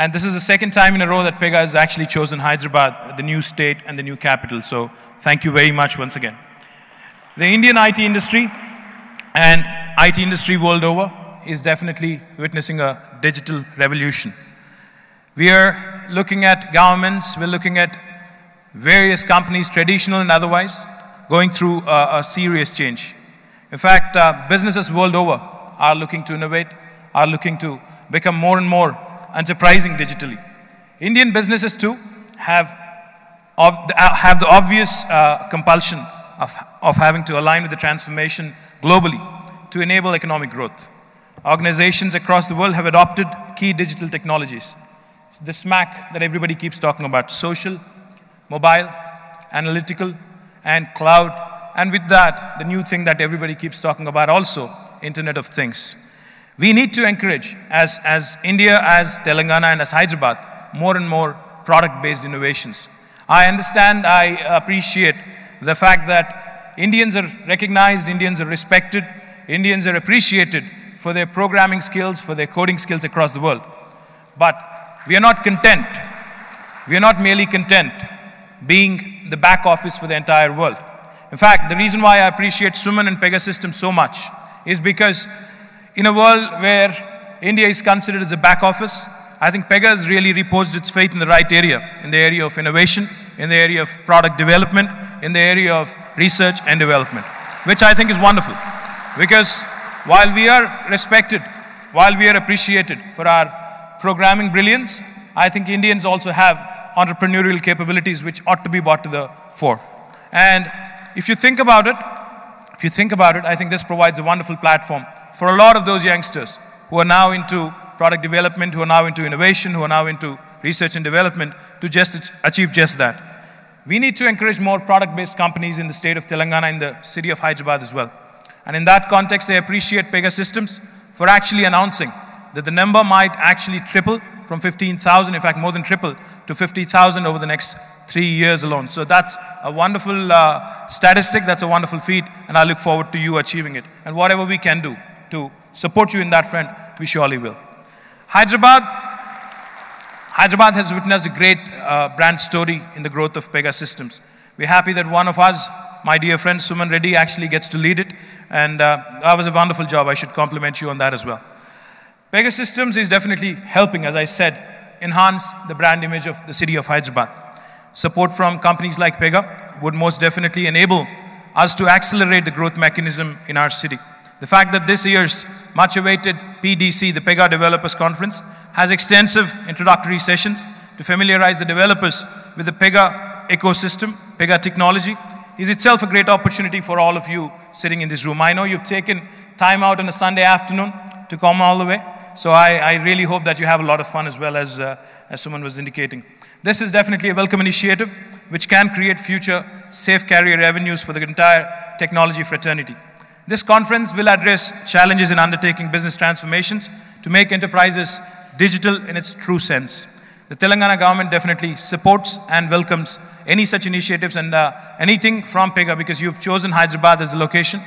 And this is the second time in a row that Pega has actually chosen Hyderabad, the new state and the new capital. So thank you very much once again. The Indian IT industry and IT industry world over is definitely witnessing a digital revolution. We are looking at governments, we're looking at various companies, traditional and otherwise, going through a, a serious change. In fact, uh, businesses world over are looking to innovate, are looking to become more and more enterprising digitally. Indian businesses too have, of, uh, have the obvious uh, compulsion of, of having to align with the transformation globally to enable economic growth. Organizations across the world have adopted key digital technologies. The SMAC that everybody keeps talking about, social, mobile, analytical, and cloud. And with that, the new thing that everybody keeps talking about also, Internet of Things. We need to encourage, as, as India, as Telangana, and as Hyderabad, more and more product-based innovations. I understand, I appreciate the fact that Indians are recognized, Indians are respected, Indians are appreciated for their programming skills, for their coding skills across the world. But we are not content. We are not merely content being the back office for the entire world. In fact, the reason why I appreciate Suman and Pegasystems so much is because in a world where India is considered as a back office, I think Pega has really reposed its faith in the right area, in the area of innovation, in the area of product development, in the area of research and development, which I think is wonderful. Because while we are respected, while we are appreciated for our programming brilliance, I think Indians also have entrepreneurial capabilities which ought to be brought to the fore. And if you think about it, if you think about it, I think this provides a wonderful platform for a lot of those youngsters who are now into product development, who are now into innovation, who are now into research and development to just achieve just that. We need to encourage more product-based companies in the state of Telangana, in the city of Hyderabad as well. And in that context, I appreciate Pegasystems for actually announcing that the number might actually triple from 15,000, in fact, more than triple to 50,000 over the next three years alone. So that's a wonderful uh, statistic, that's a wonderful feat, and I look forward to you achieving it. And whatever we can do to support you in that front, we surely will. Hyderabad, Hyderabad has witnessed a great uh, brand story in the growth of Pega Systems. We're happy that one of us, my dear friend Suman Reddy, actually gets to lead it, and uh, that was a wonderful job. I should compliment you on that as well. Pegasystems is definitely helping, as I said, enhance the brand image of the city of Hyderabad. Support from companies like Pega would most definitely enable us to accelerate the growth mechanism in our city. The fact that this year's much awaited PDC, the Pega Developers Conference, has extensive introductory sessions to familiarize the developers with the Pega ecosystem, Pega technology, is itself a great opportunity for all of you sitting in this room. I know you've taken time out on a Sunday afternoon to come all the way. So I, I, really hope that you have a lot of fun as well as, uh, as someone was indicating. This is definitely a welcome initiative which can create future safe carrier revenues for the entire technology fraternity. This conference will address challenges in undertaking business transformations to make enterprises digital in its true sense. The Telangana government definitely supports and welcomes any such initiatives and uh, anything from Pega because you've chosen Hyderabad as a location.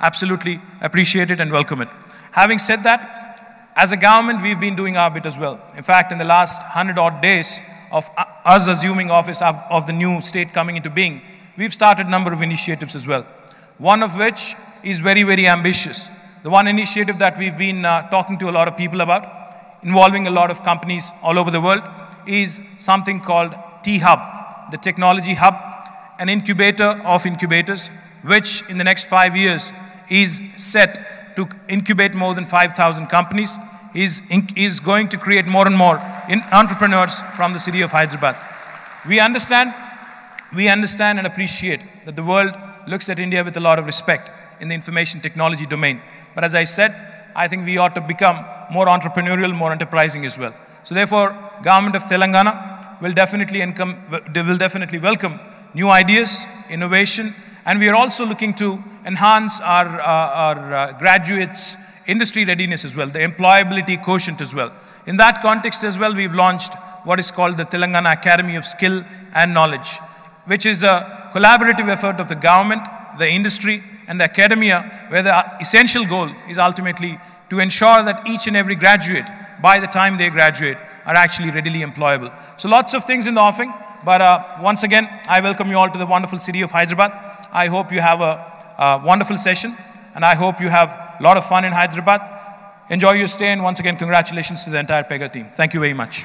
Absolutely appreciate it and welcome it. Having said that, as a government, we've been doing our bit as well. In fact, in the last 100 odd days of us assuming office of, the new state coming into being, we've started a number of initiatives as well. One of which is very, very ambitious. The one initiative that we've been uh, talking to a lot of people about, involving a lot of companies all over the world, is something called T-Hub, the technology hub, an incubator of incubators, which in the next five years is set to incubate more than 5,000 companies, is, is going to create more and more entrepreneurs from the city of Hyderabad. We understand, we understand and appreciate that the world looks at India with a lot of respect in the information technology domain. But as I said, I think we ought to become more entrepreneurial, more enterprising as well. So therefore, government of Telangana will definitely, income, will definitely welcome new ideas, innovation, and we are also looking to enhance our, uh, our uh, graduates' industry readiness as well, the employability quotient as well. In that context as well, we've launched what is called the Telangana Academy of Skill and Knowledge, which is a collaborative effort of the government, the industry, and the academia, where the essential goal is ultimately to ensure that each and every graduate, by the time they graduate, are actually readily employable. So lots of things in the offing, but uh, once again, I welcome you all to the wonderful city of Hyderabad. I hope you have a, a wonderful session, and I hope you have a lot of fun in Hyderabad. Enjoy your stay, and once again, congratulations to the entire Pega team. Thank you very much.